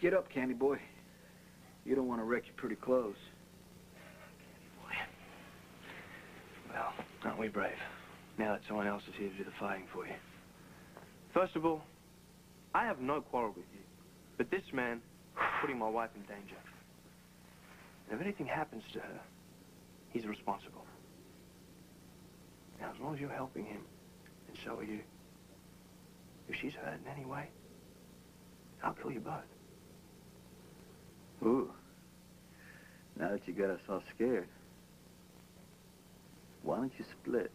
Get up, Candy Boy. You don't want to wreck your pretty clothes. Well, aren't we brave? Now that someone else is here to do the fighting for you. First of all, I have no quarrel with you. But this man is putting my wife in danger. And if anything happens to her, he's responsible. Now, as long as you're helping him, and so are you, if she's hurt in any way, I'll kill you both. Now that you got us all scared, why don't you split?